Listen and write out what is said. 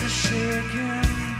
the shaking